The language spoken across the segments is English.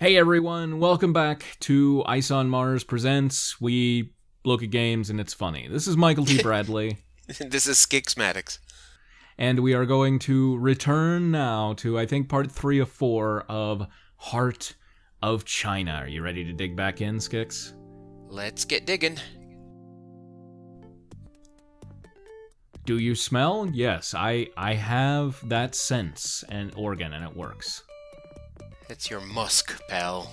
Hey everyone, welcome back to Ice on Mars Presents. We look at games and it's funny. This is Michael T. Bradley, this is Scix Maddix. and we are going to return now to, I think, part three of four of Heart of China. Are you ready to dig back in, Scix? Let's get digging. Do you smell? Yes, I I have that sense and organ, and it works. It's your musk, pal.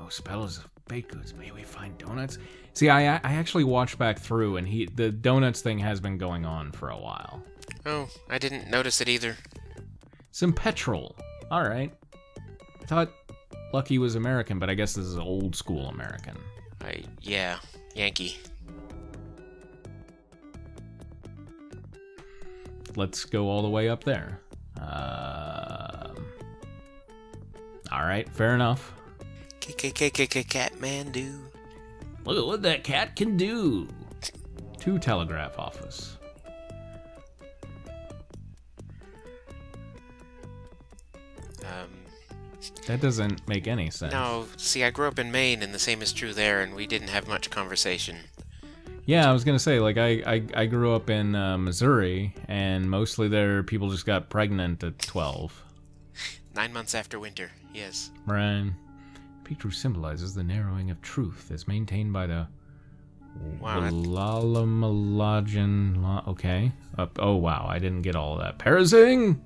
Oh, spells of baked goods. May we find donuts? See, I I actually watched back through, and he the donuts thing has been going on for a while. Oh, I didn't notice it either. Some petrol. All right. I thought Lucky was American, but I guess this is old school American. I yeah, Yankee. Let's go all the way up there. Um all right, fair enough. Kathmandu. Look at what that cat can do. To telegraph office. Um, That doesn't make any sense. no, see, I grew up in Maine, and the same is true there, and we didn't have much conversation. Yeah, I was gonna say like I I, I grew up in uh, Missouri, and mostly there people just got pregnant at twelve. Nine months after winter, yes. Right. Picture symbolizes the narrowing of truth as maintained by the Wow, Lalamallajan. La- okay. Up. Oh wow, I didn't get all of that. Parazzing.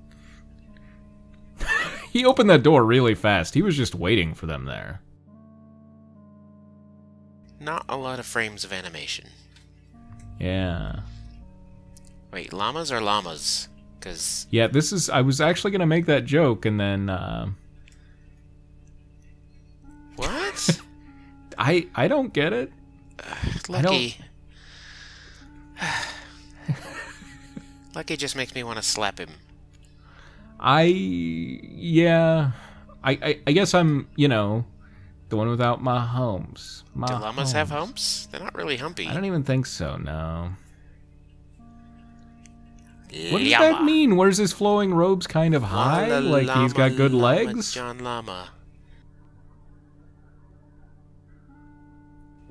he opened that door really fast. He was just waiting for them there. Not a lot of frames of animation. Yeah. Wait, llamas or llamas? Because Yeah. This is. I was actually gonna make that joke, and then uh, what? I I don't get it. Lucky. Lucky just makes me want to slap him. I yeah. I, I I guess I'm you know the one without my homes. My Do llamas have humps? They're not really humpy. I don't even think so. No. What does that mean? Where's his flowing robes kind of high? Llama, Like he's got good llama, legs? John Llama.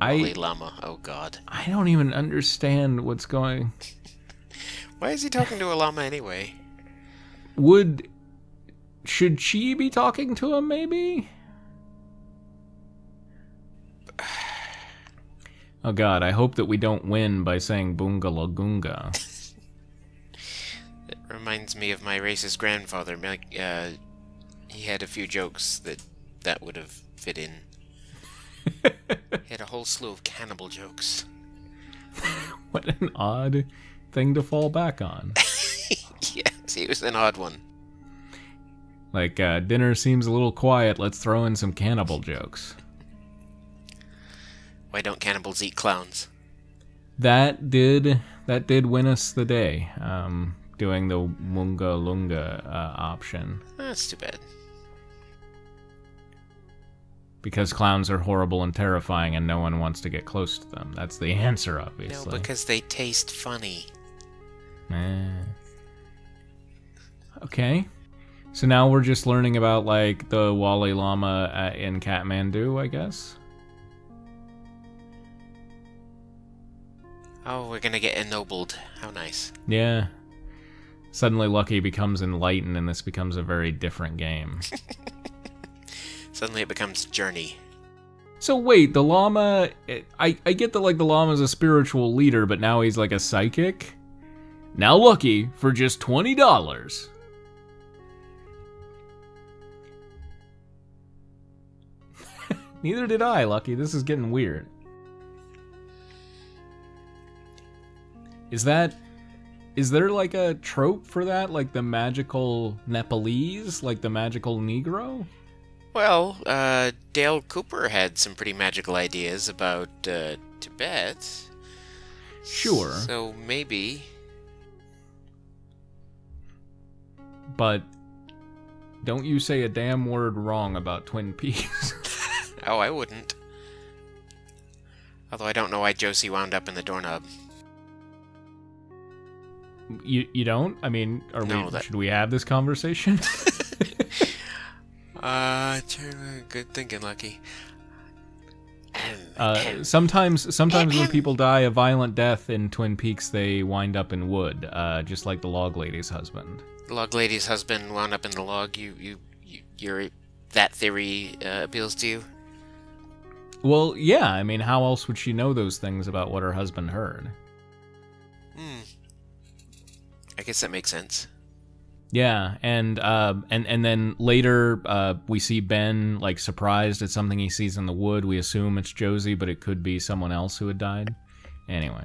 I Wally Llama. Oh God. I don't even understand what's going. Why is he talking to a llama anyway? Would should she be talking to him? Maybe. Oh God! I hope that we don't win by saying "boonga lagoonga." It reminds me of my racist grandfather. Like, uh, he had a few jokes that that would have fit in. He had a whole slew of cannibal jokes. what an odd thing to fall back on. yes, he was an odd one. Like uh, dinner seems a little quiet. Let's throw in some cannibal jokes. Why don't cannibals eat clowns? That did that did win us the day. Um, doing the Munga Lunga uh, option That's too bad. Because clowns are horrible and terrifying, and no one wants to get close to them. That's the answer, obviously. No, because they taste funny. Eh. Okay. So now we're just learning about like the Wally Lama uh, in Kathmandu, I guess. Oh, we're gonna get ennobled. How nice. Yeah. Suddenly Lucky becomes enlightened and this becomes a very different game. Suddenly it becomes Journey. so wait, the llama I I get that like the llama's a spiritual leader, but now he's like a psychic? Now Lucky for just $20. Neither did I, Lucky. This is getting weird. Is that is there like a trope for that like the magical Nepalese, like the magical Negro? Well, uh, Dale Cooper had some pretty magical ideas about uh, Tibet. Sure. So maybe. But don't you say a damn word wrong about Twin Peaks. Oh, I wouldn't. Although I don't know why Josie wound up in the doorknob. you you don't? I mean, are No, we that- should we have this conversation? Uh, good thinking, Lucky. Uh, sometimes, sometimes when people die a violent death in Twin Peaks, they wind up in wood, uh, just like the log lady's husband. The log lady's husband wound up in the log. You, you, you your that theory uh, appeals to you. Well, yeah. I mean, how else would she know those things about what her husband heard? Hmm. I guess that makes sense. Yeah, and uh, and and then later uh, we see Ben like surprised at something he sees in the wood. We assume it's Josie, but it could be someone else who had died. Anyway,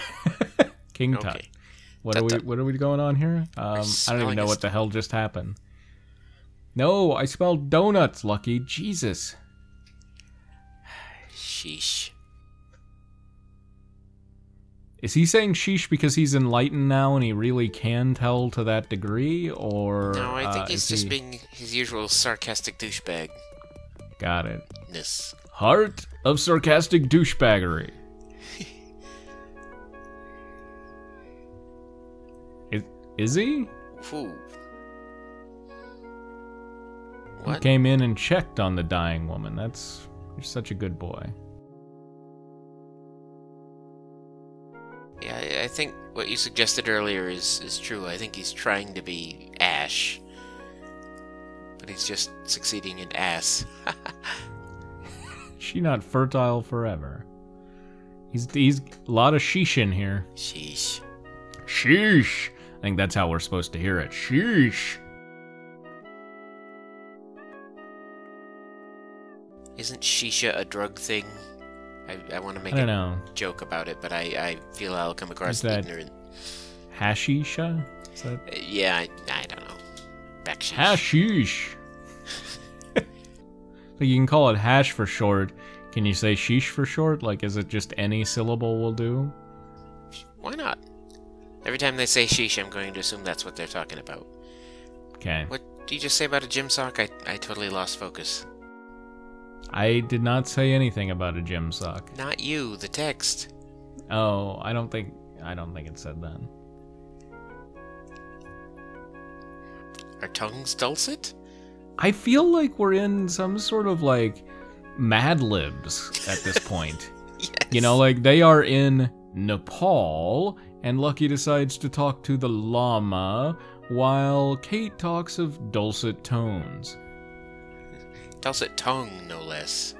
King Tut. Okay. What are Tut we what are we going on here? Um, I don't even know what the hell just happened. No, I smelled donuts, Lucky. Jesus. Sheesh. Is he saying sheesh because he's enlightened now and he really can tell to that degree, or No, I think uh, he's just he- being his usual sarcastic douchebag. got it? This Heart of sarcastic douchebaggery. is, is he? He What? came in and checked on the dying woman. That's you're such a good boy. I, think what you suggested earlier is, is true. I think he's trying to be Ash. But he's just succeeding in ass. She not fertile forever. He's he's a lot of sheesh in here. Sheesh. Sheesh. I think that's how we're supposed to hear it. Sheesh. Isn't shisha a drug thing? I, I want to make I a know. joke about it, but I, I feel I'll come across ignorant. Hashisha? Is that Uh, yeah, I, I don't know. Back hashish? so you can call it hash for short. Can you say sheesh for short? Like, is it just any syllable will do? Why not? Every time they say sheesh, I'm going to assume that's what they're talking about. Okay. What did you just say about a gym sock? I, I totally lost focus. I did not say anything about a gym sock. Not you, the text. Oh, I don't think I don't think it said that. Are tongues dulcet? I feel like we're in some sort of like Mad Libs at this point. Yes. you know, like they are in Nepal, and Lucky decides to talk to the llama while Kate talks of dulcet tones. Dulcet tongue, no less.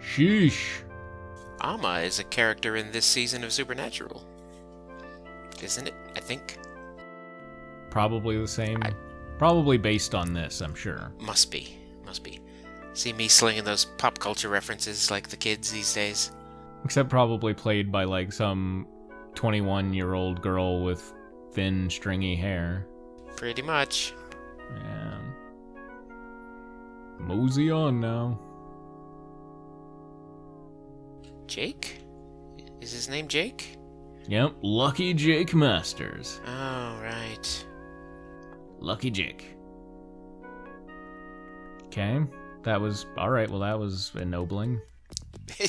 Sheesh. Amma is a character in this season of Supernatural. Isn't it? I think. Probably the same. I- Probably based on this, I'm sure. Must be. Must be. See me slinging those pop culture references like the kids these days? Except probably played by like some 21 year old girl with thin, stringy hair. Pretty much. Yeah. Mosey on now. Jake? Is his name Jake? Yep, Lucky Jake Masters. Oh, right. Lucky Jake. Okay, that was alright. Well, that was ennobling.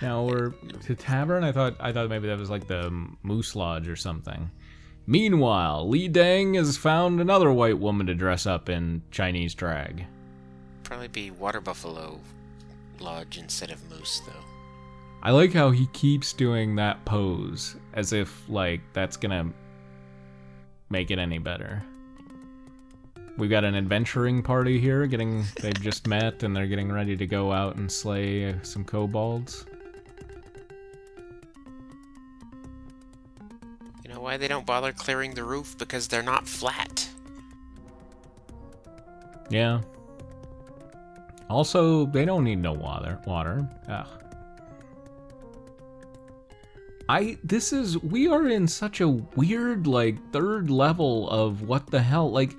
Now we're to tavern. I thought I thought maybe that was like the Moose Lodge or something. Meanwhile, Li Deng has found another white woman to dress up in Chinese drag. Probably be Water Buffalo Lodge instead of Moose, though. I like how he keeps doing that pose as if like that's gonna make it any better. We've got an adventuring party here. Getting they've just met and they're getting ready to go out and slay some kobolds. Why they don't bother clearing the roof? Because they're not flat. Yeah. Also, they don't need no water. Water. Ugh. I this is we are in such a weird like third level of what the hell like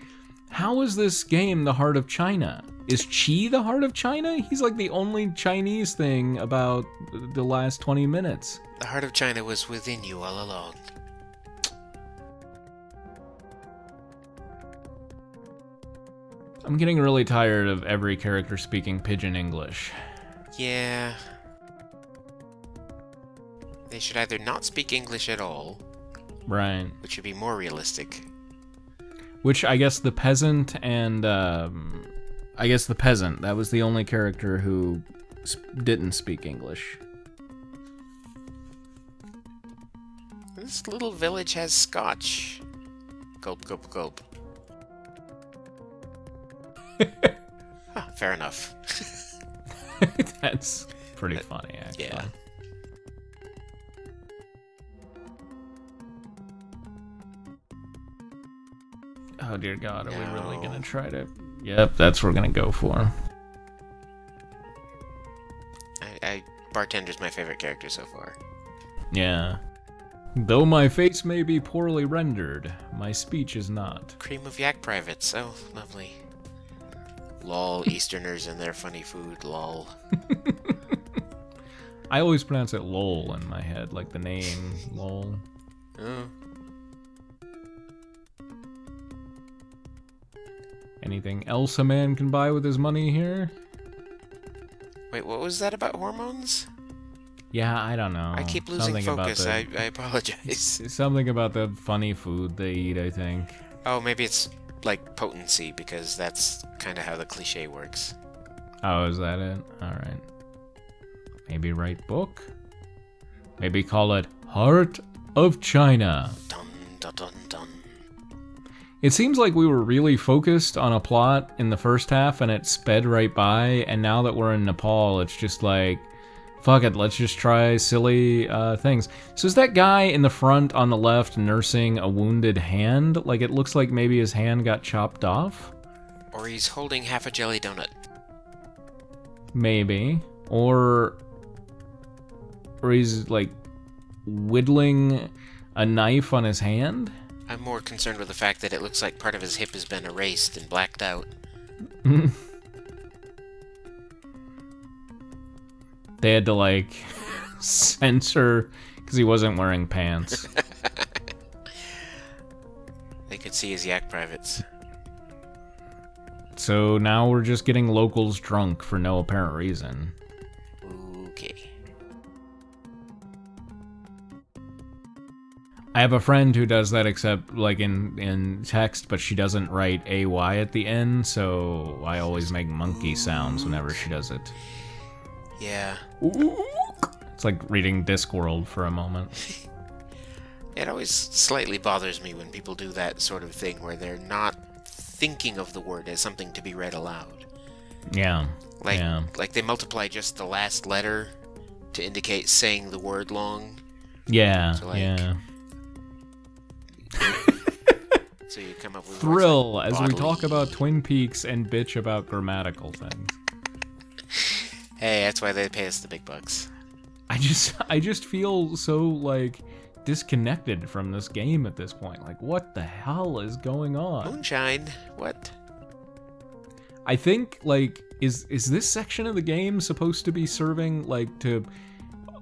how is this game the heart of China? Is Chi the heart of China? He's like the only Chinese thing about the last 20 minutes. The heart of China was within you all along. I'm getting really tired of every character speaking pidgin English. Yeah. They should either not speak English at all, Right. which would be more realistic. Which I guess the peasant and um, I guess the peasant that was the only character who sp- didn't speak English. This little village has scotch. Gulp, gulp, gulp. Huh, fair enough. That's pretty funny, actually. yeah. Oh dear God, are we really gonna try to? Yep, that's what we're gonna go for. I, I bartender's my favorite character so far. Yeah. Though my face may be poorly rendered, my speech is not. Cream of yak privates. Oh, lovely. Lol, Easterners and their funny food. Lol. I always pronounce it lol in my head, like the name lol. Oh, Anything else a man can buy with his money here? wait, what was that about hormones? Yeah, I don't know. I keep losing Something focus. the- I, I apologize. Something about the funny food they eat, I think. Oh, maybe it's like potency because that's kind of how the cliche works. Oh, is that it? Alright. Maybe write book? Maybe call it Heart of China. Dun dun dun dun. It seems like we were really focused on a plot in the first half and it sped right by, and now that we're in Nepal, it's just like, fuck it, let's just try silly uh, things. So is that guy in the front on the left nursing a wounded hand? Like it looks like maybe his hand got chopped off? Or he's holding half a jelly donut. Maybe. Or. Or he's like whittling a knife on his hand? I'm more concerned with the fact that it looks like part of his hip has been erased and blacked out. They had to like censor because he wasn't wearing pants. They could see his yak privates. So now we're just getting locals drunk for no apparent reason. Okay. I have a friend who does that except like in in text, but she doesn't write AY at the end, so I always make monkey sounds whenever she does it. Yeah. It's like reading Discworld for a moment. It always slightly bothers me when people do that sort of thing where they're not thinking of the word as something to be read aloud. Yeah. Like yeah. like they multiply just the last letter to indicate saying the word long. Yeah. So, like, yeah. So you come up with Thrill like as we talk about Twin Peaks and bitch about grammatical things. Hey, that's why they pay us the big bucks. I just I just feel so like disconnected from this game at this point. Like what the hell is going on? Moonshine. What? I think like is is this section of the game supposed to be serving like to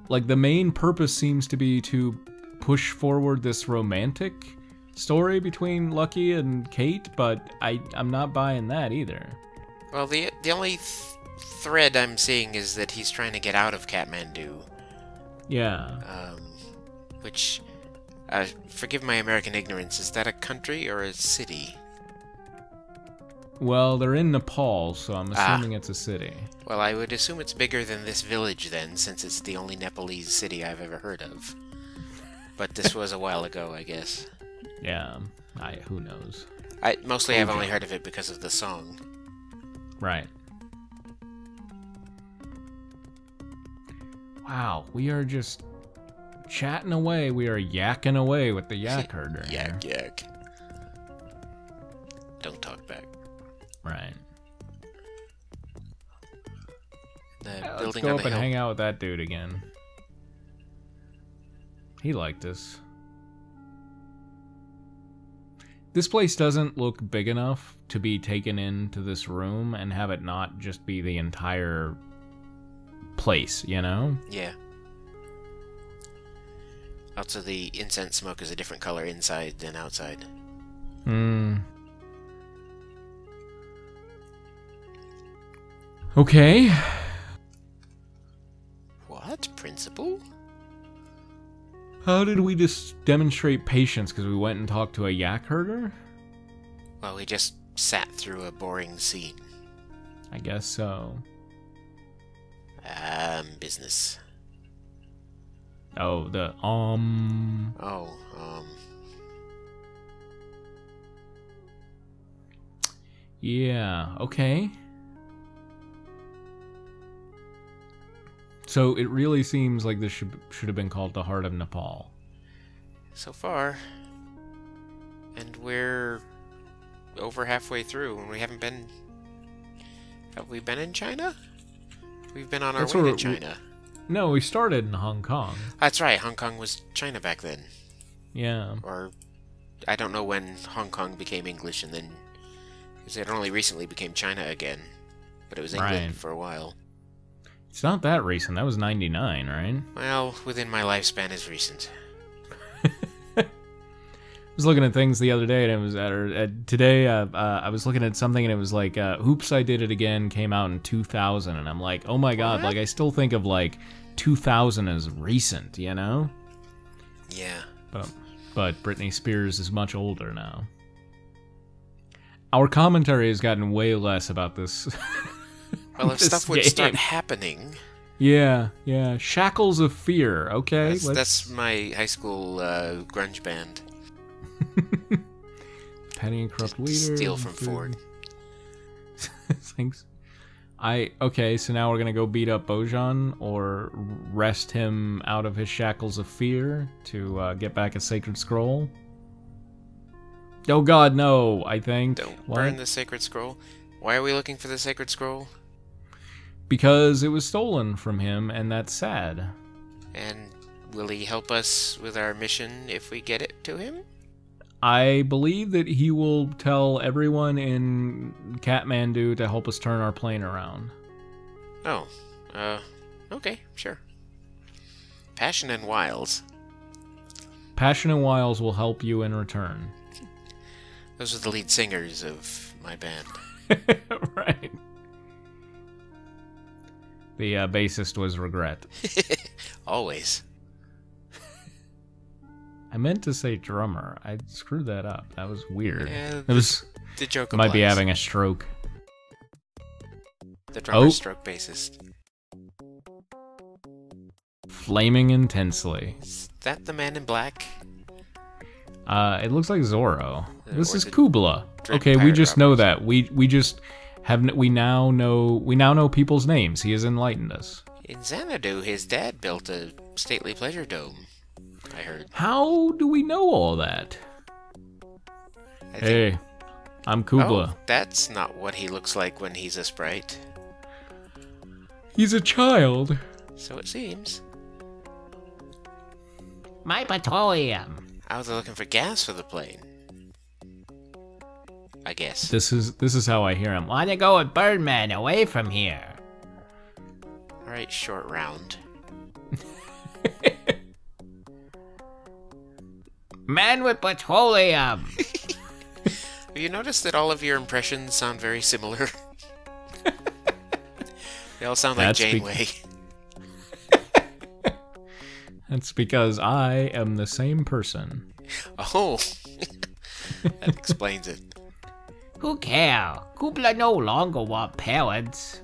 like the main purpose seems to be to push forward this romantic story between Lucky and Kate, but I I'm not buying that either. Well, the the only th- thread I'm seeing is that he's trying to get out of Kathmandu, Yeah. Um, which, uh, forgive my American ignorance, is that a country or a city? Well, they're in Nepal, so I'm Ah. assuming it's a city. Well, I would assume it's bigger than this village then, since it's the only Nepalese city I've ever heard of. But this was a while ago, I guess. Yeah. I who knows. I mostly I've only heard of it because of the song. Right. Wow, we are just chatting away. We are yakking away with the yak herder. here. Yak yak. Don't talk back. Right. The Yeah, let's building go up and hill. hang out with that dude again. He liked us. This place doesn't look big enough to be taken into this room and have it not just be the entire place, you know? Yeah. Also, the incense smoke is a different color inside than outside. Hmm. Okay. What? Principal? How did we just demonstrate patience? Because we went and talked to a yak herder? Well, we just sat through a boring scene. I guess so. Um, business. Oh, the um. Oh, um. Yeah. Okay. So it really seems like this should should have been called the Heart of Nepal. So far. And we're over halfway through, and we haven't been. Have we been in China? We've been on our That's way to where we- China. No, we started in Hong Kong. That's right, Hong Kong was China back then. Yeah. Or. I don't know when Hong Kong became English and then. Because it only recently became China again. But it was England Right. for a while. It's not that recent. That was 99, right? Well, within my lifespan is recent. I was looking at things the other day, and it was or, uh, today. Uh, uh, I was looking at something, and it was like, uh, "Oops, I did it again." Came out in 2000, and I'm like, "Oh my god!" What? Like I still think of like 2000 as recent, you know? Yeah. But but Britney Spears is much older now. Our commentary has gotten way less about this. Well, if this stuff would start happening, yeah, yeah. Shackles of Fear. Okay, that's, that's my high school uh, grunge band. Penny and Corrupt Leader. Steal from Ford. Thanks. I okay, so now we're gonna go beat up Bojan or rest him out of his shackles of fear to uh, get back a sacred scroll. Oh God, no! I think Don't What? burn the sacred scroll. Why are we looking for the sacred scroll? because it was stolen from him, and that's sad. And will he help us with our mission if we get it to him? I believe that he will tell everyone in Kathmandu to help us turn our plane around. Oh, uh, okay, sure. Passion and Wiles. Passion and Wiles will help you in return. Those are the lead singers of my band. right. The uh, bassist was Regret. Always. I meant to say drummer. I screwed that up. That was weird. Yeah, It was The joke might be having a stroke. the drummer Oh. stroke bassist. Flaming intensely. Is that the man in black? Uh, it looks like Zorro. This is Kubla. Okay, we just know that. We we just have n- we now know we now know people's names. He has enlightened us. In Xanadu, his dad built a stately pleasure dome. I heard. How do we know all that? I think- Hey, I'm Kubla. Oh, that's not what he looks like when he's a sprite. He's a child. So it seems. My petroleum. I was looking for gas for the plane. I guess. This is this is how I hear him. Wanna go with Birdman away from here? Alright, short round. Man with petroleum. Have you noticed that all of your impressions sound very similar? they all sound like That's be- That's because I am the same person. Oh, that explains it. Who care? Kubla no longer want parents.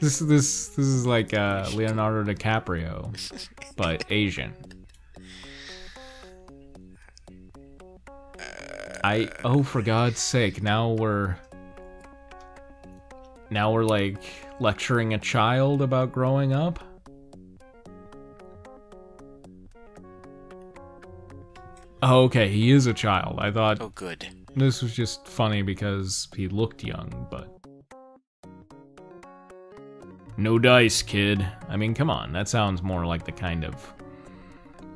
This this this is like uh, Leonardo DiCaprio, but Asian. I oh for God's sake! Now we're now we're like lecturing a child about growing up. Oh, okay, he is a child. I thought Oh, good. this was just funny because he looked young, but. No dice, kid. I mean, come on, that sounds more like the kind of.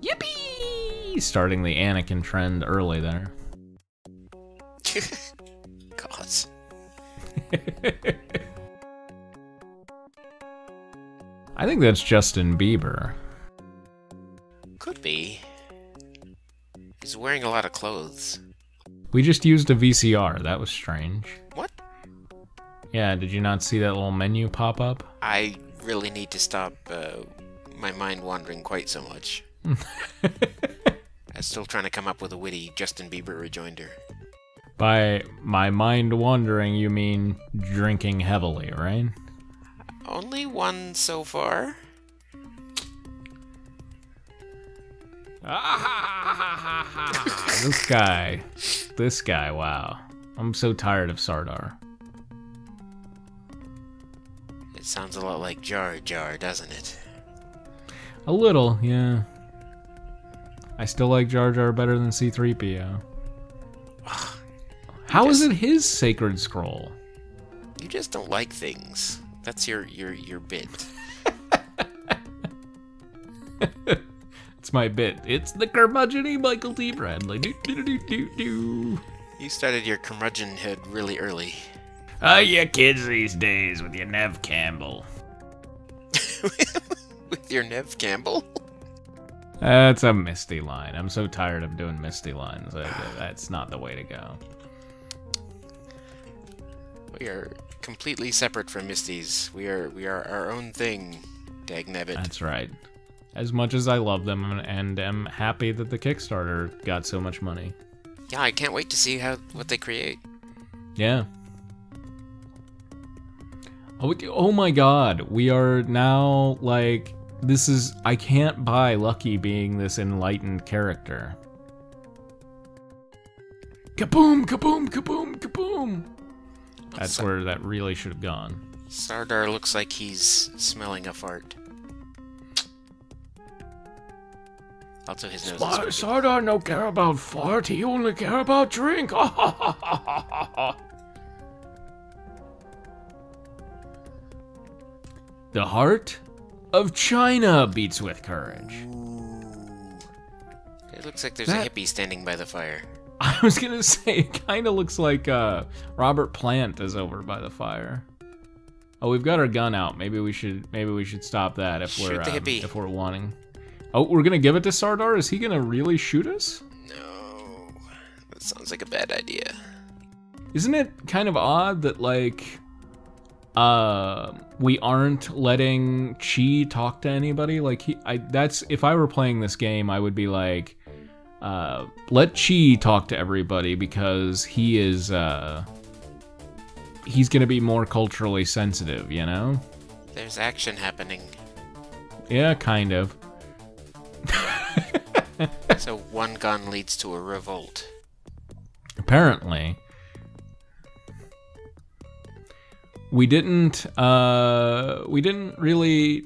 Yippee! Starting the Anakin trend early there. Gods. I think that's Justin Bieber. Could be. He's wearing a lot of clothes. We just used a VCR. That was strange. What? Yeah, did you not see that little menu pop up? I really need to stop uh, my mind wandering quite so much. I'm still trying to come up with a witty Justin Bieber rejoinder. By my mind wandering, you mean drinking heavily, right? Only one so far. this guy. This guy, wow. I'm so tired of Sardar. It sounds a lot like Jar Jar, doesn't it? A little, yeah. I still like Jar Jar better than C3PO. How is just- it his sacred scroll? You just don't like things. That's your your your bit. It's my bit. It's the curmudgeon Michael T. Bradley. Do, do, do, do, do. You started your curmudgeonhood really early. Oh, you kids these days with your Neve Campbell. With your Neve Campbell? That's a Misty line. I'm so tired of doing Misty lines. That's not the way to go. We are completely separate from Misty's. We are we are our own thing. Dagnabbit. That's right. As much as I love them and- am happy that the Kickstarter got so much money. Yeah, I can't wait to see how what they create. Yeah. Oh, oh my god. We are now like this is I can't buy Lucky being this enlightened character. Kaboom, kaboom, kaboom, kaboom. That's So- where that really should have gone. Sardar looks like he's smelling a fart. Also, his nose is Sar- Sardar no care about fart, he only care about drink. the heart of China beats with courage. It looks like there's That- a hippie standing by the fire. I was gonna say it kind of looks like uh, Robert Plant is over by the fire. Oh, we've got our gun out. Maybe we should maybe we should stop that if Shoot we're um, if we're wanting. Oh, we're gonna give it to Sardar. Is he gonna really shoot us? No, that sounds like a bad idea. Isn't it kind of odd that like uh we aren't letting Chi talk to anybody? Like he I that's if I were playing this game, I would be like uh let Chi talk to everybody because he is uh he's going to be more culturally sensitive, you know? There's action happening. Yeah, kind of. so one gun leads to a revolt. apparently we didn't uh we didn't really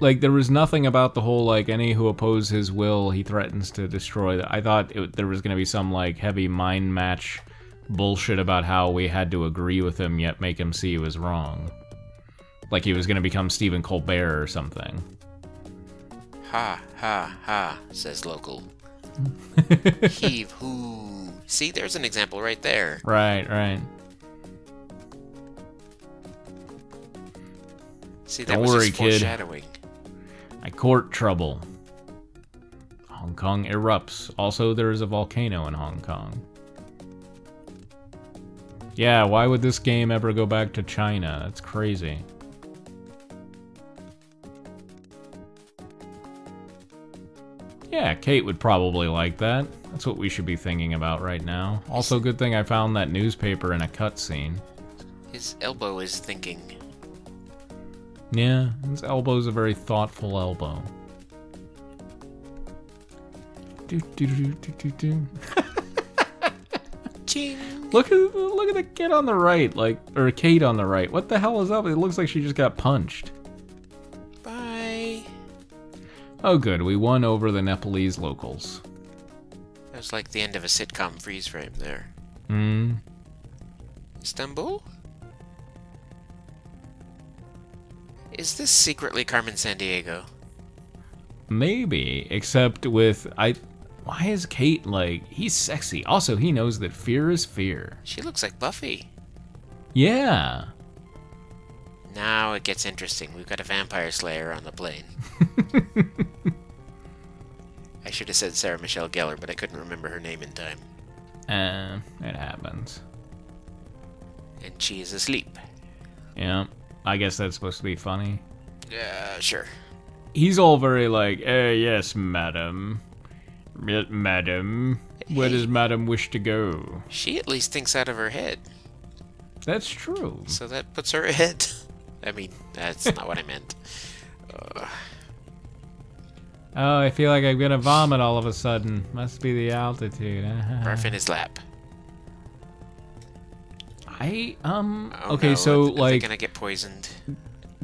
like there was nothing about the whole like any who oppose his will he threatens to destroy i thought it, there was going to be some like heavy mind match bullshit about how we had to agree with him yet make him see he was wrong like he was going to become stephen colbert or something Ha ha ha, says local. Heave hoo. See, there's an example right there. right right See, that Don't was worry, kid. foreshadowing. Court trouble. Hong Kong erupts. Also, there is a volcano in Hong Kong. Yeah, why would this game ever go back to China? That's crazy. Yeah, Kate would probably like that. That's what we should be thinking about right now. Also, good thing I found that newspaper in a cutscene. His elbow is thinking. Yeah, his elbow's a very thoughtful elbow. Do, do, do, do, do, do. Ching. Look at look at the kid on the right, like or Kate on the right. What the hell is up? It looks like she just got punched. Bye. Oh, good, we won over the Nepalese locals. That was like the end of a sitcom freeze frame there. Hmm. Istanbul? Is this secretly Carmen Sandiego? Maybe, except with I. Why is Kate like he's sexy? Also, he knows that fear is fear. She looks like Buffy. Yeah. Now it gets interesting. We've got a vampire slayer on the plane. I should have said Sarah Michelle Gellar, but I couldn't remember her name in time. Eh, it happens. And she is asleep. Yeah. I guess that's supposed to be funny. Yeah, sure. he's all very like, eh, yes, madam. Yes, madam. Where does madam wish to go? She at least thinks out of her head, That's true. so that puts her ahead. I mean, that's not what I meant. Uh, Oh, I feel like I'm gonna vomit all of a sudden. Must be the altitude. barf in his lap. I um. Oh, okay, no, so are they like, gonna get poisoned.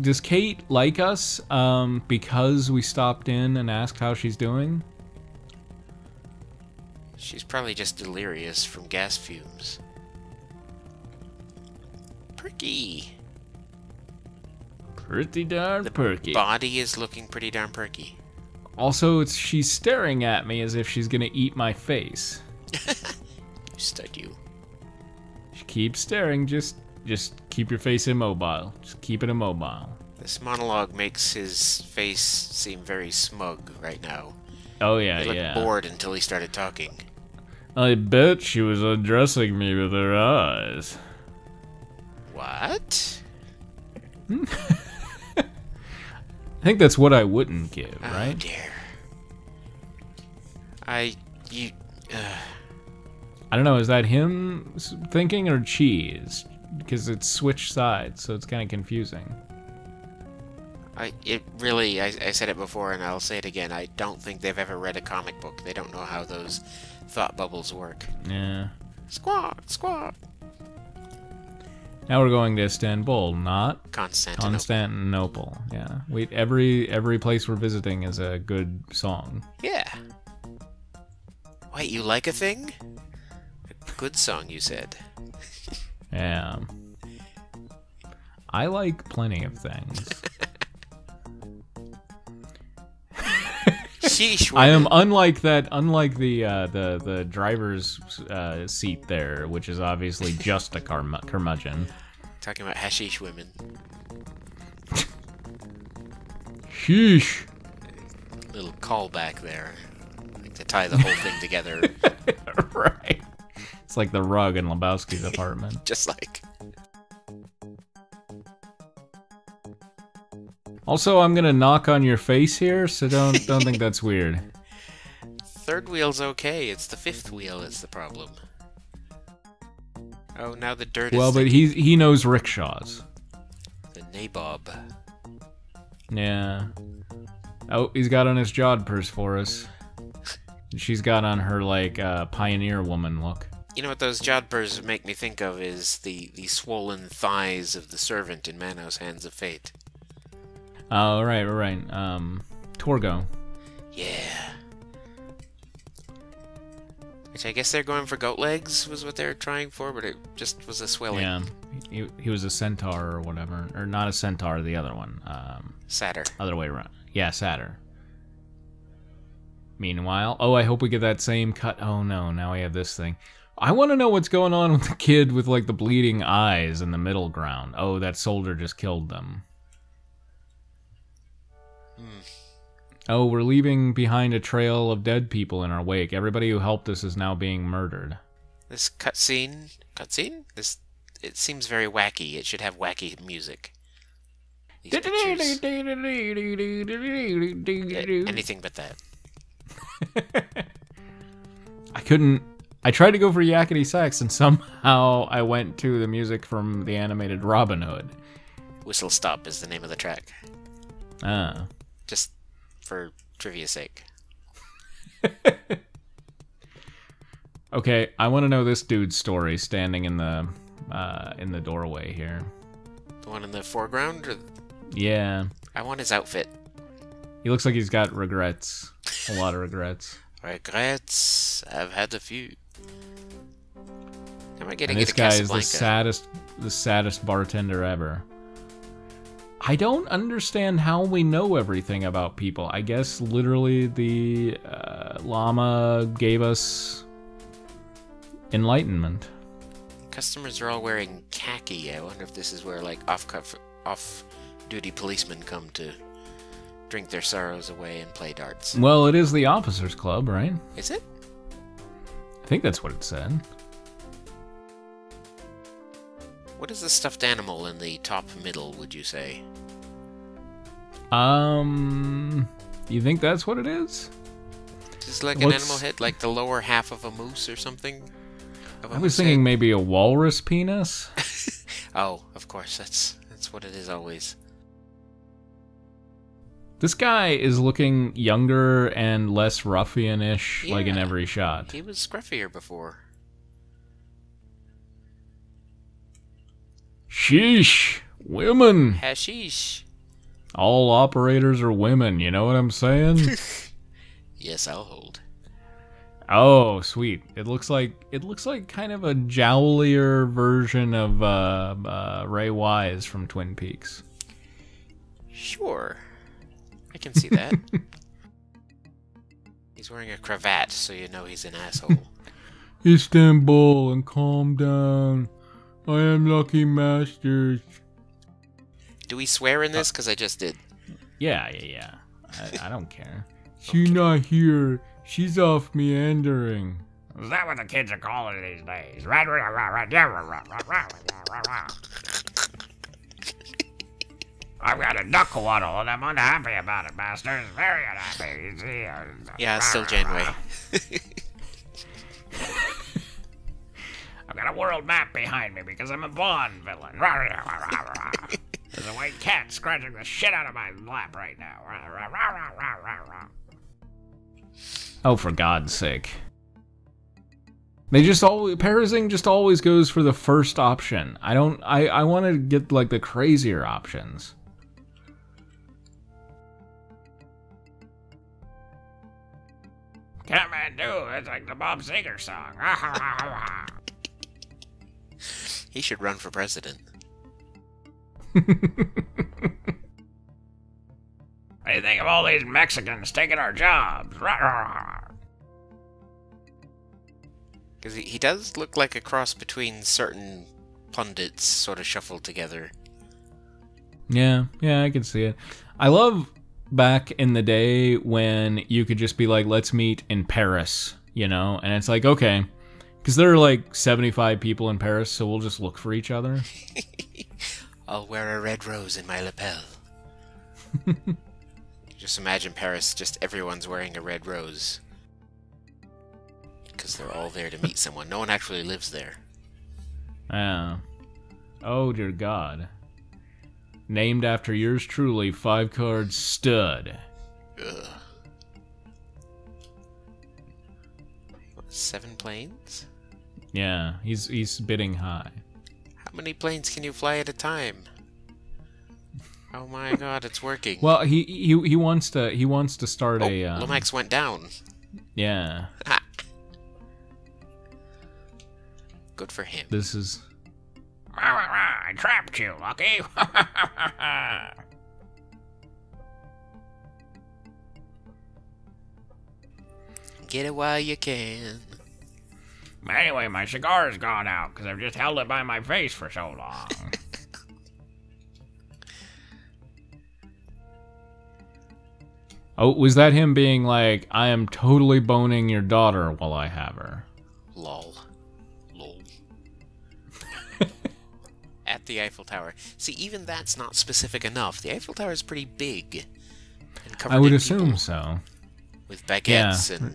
does Kate like us um because we stopped in and asked how she's doing? She's probably just delirious from gas fumes. Perky. Pretty darn perky. Body is looking pretty darn perky. Also, it's she's staring at me as if she's gonna eat my face. You stud you. She keeps staring. Just, just keep your face immobile. Just keep it immobile. This monologue makes his face seem very smug right now. Oh yeah, He looked yeah. bored until he started talking. I bet she was undressing me with her eyes. What? I think that's what I wouldn't give, Oh right? dear. I you uh, I don't know. Is that him thinking or cheese? Because it's switched sides, so it's kind of confusing. I it really I, I said it before and I'll say it again. I don't think they've ever read a comic book. They don't know how those thought bubbles work. Yeah. Squawk, squawk. Now we're going to Istanbul, not Constantinople. Constantinople. Yeah. Wait, every every place we're visiting is a good song. yeah. Wait, you like a thing? A good song, you said. Yeah. I like plenty of things. Sheesh. I am unlike that. Unlike the uh, the the driver's uh, seat there, which is obviously just a curm- curmudgeon. talking about hashish women. Sheesh. Little callback there. Like to tie the whole thing together. right. It's like the rug in Lebowski's apartment. Just like. Also, I'm gonna knock on your face here, so don't don't think that's weird. Third wheel's okay, it's the fifth wheel that's the problem. Oh, now the dirt Well, but he he knows rickshaws. the nabob. Yeah. Oh, he's got on his jodhpurs for us. She's got on her like uh, pioneer woman look. You know what those jodhpurs make me think of is the, the swollen thighs of the servant in Manos Hands of Fate. Oh, right, right, right. Um, Torgo. Yeah. Which I guess they're going for goat legs was what they were trying for, but it just was a swelling. Yeah, he, he was a centaur or whatever, or not a centaur. The other one, um, other way around. Yeah, satyr. Meanwhile, oh, I hope we get that same cut. Oh no, now we have this thing. I want to know what's going on with the kid with like the bleeding eyes in the middle ground. Oh, that soldier just killed them. Hmm. Oh, we're leaving behind a trail of dead people in our wake. Everybody who helped us is now being murdered. This cutscene, cutscene. This it seems very wacky. It should have wacky music. Anything but that. I couldn't. I tried to go for yakety sax, and somehow I went to the music from the animated Robin Hood. Whistle Stop is the name of the track. Ah. Just for trivia's sake. Okay, I want to know this dude's story standing in the uh, in the doorway here. The one in the foreground? Or Yeah, I want his outfit. he looks like he's got regrets, a lot of regrets. Regrets. I've had a few. Getting And this guy is the saddest, the saddest bartender ever. I don't understand how we know everything about people. I guess literally the uh, llama gave us enlightenment. Customers are all wearing khaki. I wonder if this is where like off off duty policemen come to drink their sorrows away and play darts. Well, it is the officers' club, right? Is it? I think that's what it said. What is the stuffed animal in the top middle, would you say? Um, you think that's what it is? Just like an animal head, like the lower half of a moose or something. I was thinking head. maybe a walrus penis. Oh, of course, that's that's what it is always. This guy is looking younger and less ruffianish, like in every shot. He was scruffier before. Sheesh, women. Hashish. All operators are women. You know what I'm saying? Yes, I'll hold. oh, sweet. It looks like it looks like kind of a jowlier version of uh, uh, Ray Wise from Twin Peaks. Sure. I can see that. he's wearing a cravat, so you know he's an asshole. Istanbul and calm down. I am Lucky Masters. Do we swear in this? Because I just did. Yeah, yeah, yeah. I, I don't care. She's not here. She's off meandering. Is that what the kids are calling these days? Right, right, right, right, yeah, right, right, right, right, right, right. I've got a duck waddle and I'm unhappy about it, masters. Very unhappy. You see, Yeah, it's still Janeway. I've got a world map behind me because I'm a Bond villain. There's a white cat scratching the shit out of my lap right now. Oh, for God's sake. They just always Parazzing just always goes for the first option. I don't I I want to get like the crazier options. Kathmandu, it's like the Bob Seger song. He should run for president. What do you think of all these Mexicans taking our jobs? Because he, he does look like a cross between certain pundits sort of shuffled together. Yeah, yeah, I can see it. I love back in the day when you could just be like, let's meet in Paris, you know? And it's like, okay. Because there are like 75 people in Paris, so we'll just look for each other. I'll wear a red rose in my lapel. just imagine Paris, just everyone's wearing a red rose. Because they're all there to meet someone. No one actually lives there. Yeah. Oh, dear God. Named after yours truly, five cards stud. Ugh. Seven planes? Yeah, he's he's bidding high. How many planes can you fly at a time? Oh my god, it's working. Well, he he he wants to he wants to start oh, a um, Lomax went down. yeah. Good for him. This is. I trapped you, Lucky. Get it while you can. anyway, my cigar's gone out because I've just held it by my face for so long. Oh, was that him being like, I am totally boning your daughter while I have her? The Eiffel Tower. See, even that's not specific enough. The Eiffel Tower is pretty big. And covered I would assume so. With baguettes and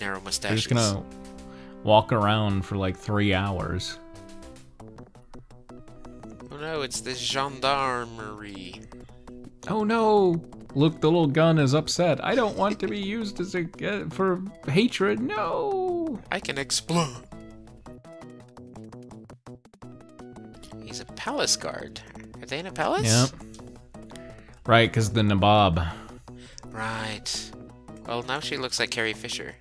narrow mustaches. They're just gonna walk around for like three hours. Oh no, it's the gendarmerie. Oh no! Look, the little gun is upset. I don't want to be used as a uh, for hatred. No. I can explode. Palace guard. Are they in a palace? Yep. Right, because the Nabob. Right. Well, now she looks like Carrie Fisher.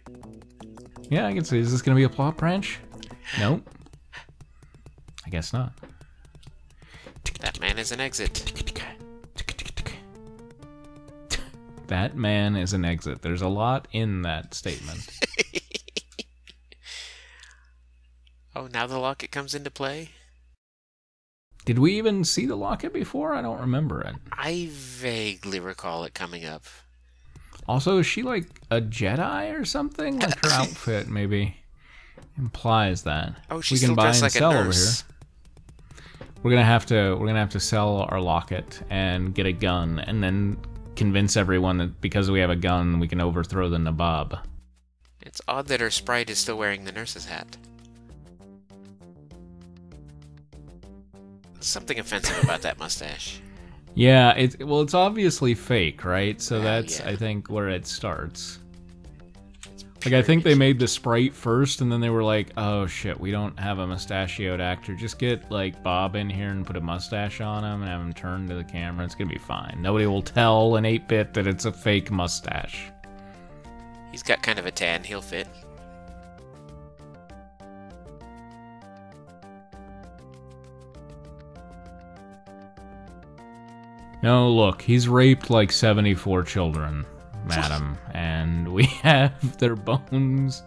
Yeah, I can see. Is this gonna be a plot branch? Nope. I guess not. That man is an exit. That man is an exit. There's a lot in that statement. Oh, now the locket comes into play? Did we even see the locket before? I don't remember it. I vaguely recall it coming up. Also, is she like a Jedi or something? Like her outfit maybe implies that. Oh, she's we can still buy dressed and like a sell over nurse. here. We're gonna have to we're gonna have to sell our locket and get a gun and then convince everyone that because we have a gun, we can overthrow the Nabob. It's odd that her sprite is still wearing the nurse's hat. Something offensive about that mustache. Yeah, it well, it's obviously fake, right? So Well, that's yeah. I think where it starts. Like I think they made the sprite first, and then they were like, "Oh shit, we don't have a mustachioed actor. Just get like Bob in here and put a mustache on him, and have him turn to the camera. It's gonna be fine. Nobody will tell an 8-bit that it's a fake mustache." He's got kind of a tan. He'll fit. No, look, he's raped like 74 children, madam, and we have their bones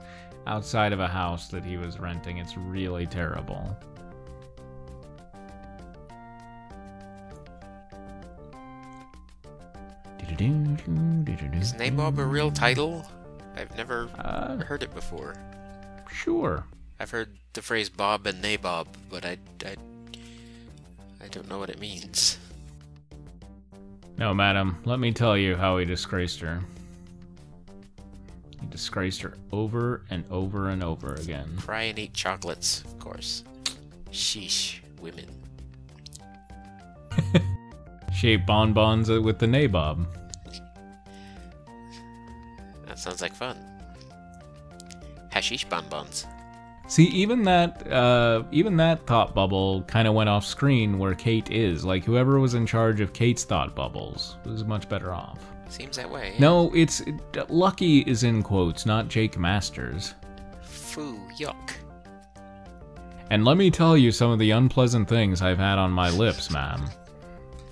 outside of a house that he was renting. It's really terrible. Is Nabob a real title? I've never Uh, heard it before. sure. I've heard the phrase Bob and Nabob, but I, I, I don't know what it means. No, madam, let me tell you how he disgraced her. He disgraced her over and over and over again. Cry and eat chocolates, of course. Sheesh, women. She ate bonbons with the nabob. That sounds like fun. Hashish bonbons. See, even that, uh, even that thought bubble kind of went off screen where Kate is. Like whoever was in charge of Kate's thought bubbles was much better off. Seems that way. No, it's Lucky is in quotes, not Jake Masters. Foo, yuck. And let me tell you some of the unpleasant things I've had on my lips, ma'am.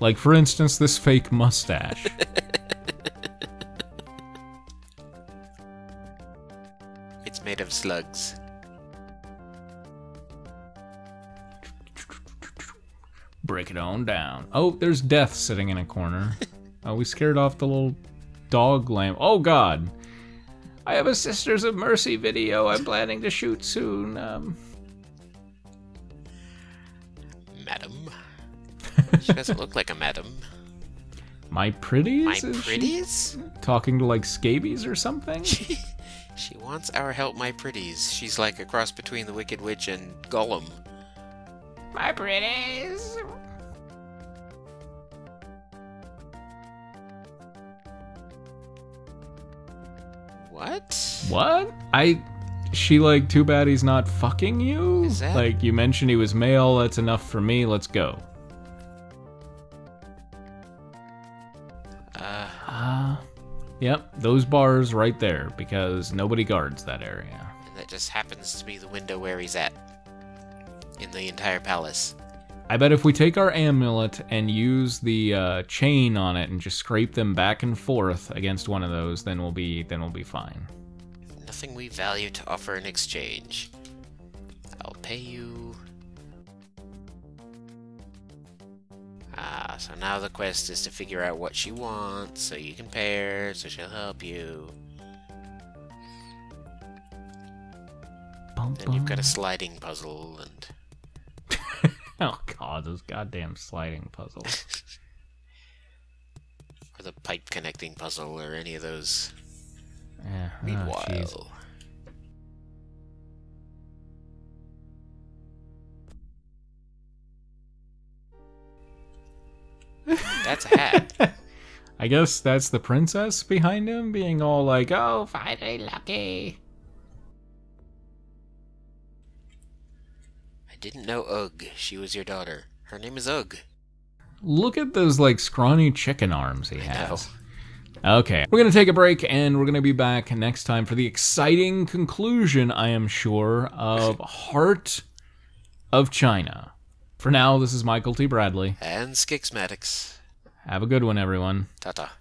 Like, for instance, this fake mustache. It's made of slugs. Break it on down. Oh, there's Death sitting in a corner. Oh, we scared off the little dog lamb. Oh, God. I have a Sisters of Mercy video I'm planning to shoot soon. Um, Madam. she doesn't look like a madam. my pretties? My Is pretties? Talking to, like, scabies or something? she wants our help, my pretties. She's like a cross between the Wicked Witch and Gollum. My pretties. What? What? I. She like, too bad he's not fucking you? Is that- Like, you mentioned he was male, that's enough for me, let's go. Uh, Ah. yep, those bars right there, because nobody guards that area. and that just happens to be the window where he's at. In the entire palace. I bet if we take our amulet and use the uh, chain on it and just scrape them back and forth against one of those, then we'll be then we'll be fine. Nothing we value to offer in exchange. I'll pay you. Ah, so now the quest is to figure out what she wants so you can pair, so she'll help you. Bum, Then you've got a sliding puzzle and oh those goddamn sliding puzzles. or the pipe connecting puzzle or any of those. Yeah, oh, Meanwhile, jeez. that's a hat. I guess that's the princess behind him being all like, "Oh, Finally lucky. Didn't know Ugg. She was your daughter. Her name is Ugg. look at those like scrawny chicken arms he has." Okay, we're gonna take a break and we're gonna be back next time for the exciting conclusion, I am sure, of Heart of China. For now, this is Michael T. Bradley. And Scix Maddix. Have a good one, everyone. Ta ta.